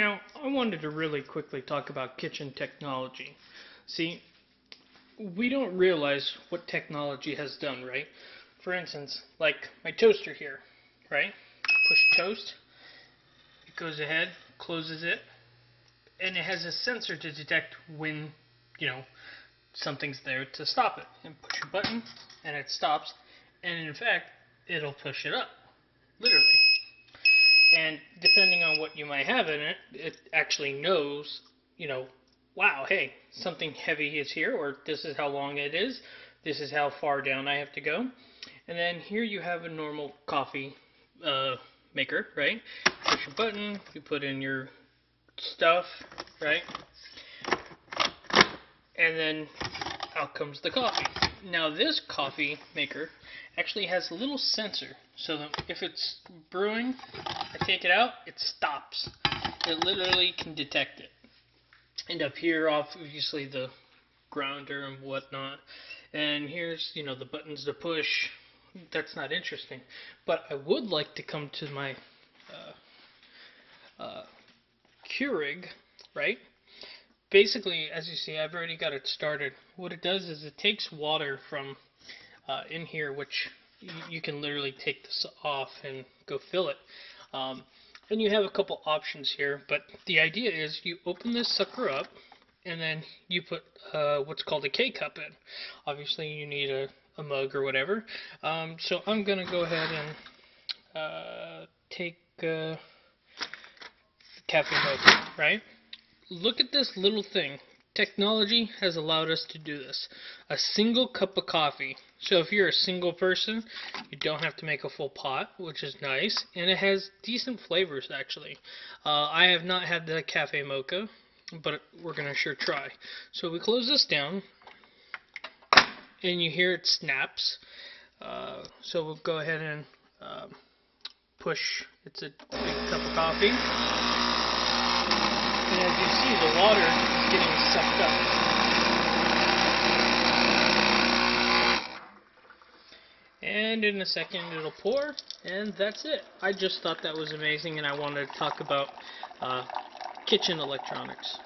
Now, I wanted to really quickly talk about kitchen technology. See, we don't realize what technology has done, right? For instance, like my toaster here, right? Push toast, it goes ahead, closes it, and it has a sensor to detect when, you know, something's there to stop it. And push a button, and it stops, and in fact, it'll push it up, literally. And depending on what you might have in it, it actually knows, you know, wow, hey, something heavy is here, or this is how long it is, this is how far down I have to go. And then here you have a normal coffee uh, maker, right? Push a button, you put in your stuff, right? And then out comes the coffee. Now this coffee maker actually has a little sensor, so that if it's brewing, I take it out, it stops. It literally can detect it. And up here, obviously the grounder and whatnot. And here's, you know, the buttons to push. That's not interesting. But I would like to come to my uh, uh, Keurig, right? Basically, as you see, I've already got it started. What it does is it takes water from uh, in here, which you can literally take this off and go fill it. Um, and you have a couple options here, but the idea is you open this sucker up, and then you put uh, what's called a K-cup in. Obviously, you need a, a mug or whatever. Um, so I'm going to go ahead and uh, take uh, cafe mocha, right? Look at this little thing. Technology has allowed us to do this. A single cup of coffee. So if you're a single person, you don't have to make a full pot, which is nice. And it has decent flavors, actually. Uh, I have not had the cafe mocha, but we're going to sure try. So we close this down, and you hear it snaps. Uh, so we'll go ahead and uh, push. It's a big cup of coffee. And as you see, the water is getting sucked up. And in a second it'll pour, and that's it. I just thought that was amazing, and I wanted to talk about uh, kitchen electronics.